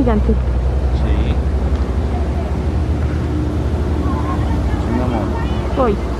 Gigante. Sí. Sí, mi amor. Voy.